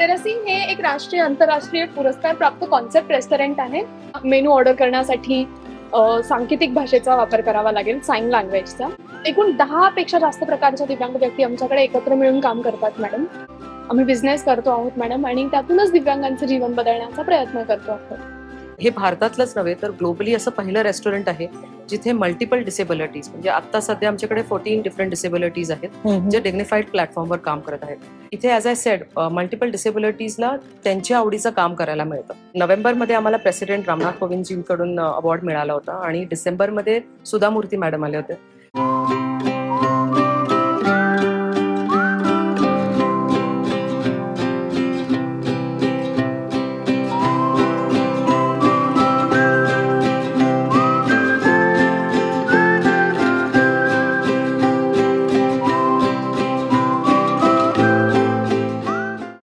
तरसी हे एक राष्ट्रीय आंतरराष्ट्रीय पुरस्कार प्राप्त कॉन्सेप्ट रेस्टॉरंट आहे. मेनू ऑर्डर करण्यासाठी सांकेतिक भाषेचा वापर करावा लागेल साईन लँग्वेजचा एकूण दहा पेक्षा जास्त प्रकारच्या दिव्यांग व्यक्ती आमच्याकडे एकत्र मिळून काम करतात मॅडम आम्ही बिझनेस करतो आहोत मॅडम आणि त्यातूनच दिव्यांगांचं जीवन बदलण्याचा प्रयत्न करतो आहोत. हे भारतातलंच नव्हे तर ग्लोबली असं पहिलं रेस्टॉरंट आहे जिथे मल्टिपल डिसेबिलिटीज म्हणजे आता सध्या आमच्याकडे फोर्टीन डिफरंट डिसेबिलिटीज आहेत जे डिग्निफाईड प्लॅटफॉर्मवर काम करत आहेत. इथे ॲज आय सेड मल्टिपल डिसेबिलिटीजला त्यांच्या आवडीचं काम करायला मिळतं. नोव्हेंबरमध्ये आम्हाला प्रेसिडेंट रामनाथ कोविंदजींकडून अवॉर्ड मिळाला होता आणि डिसेंबरमध्ये सुधा मूर्ती मॅडम आले होते.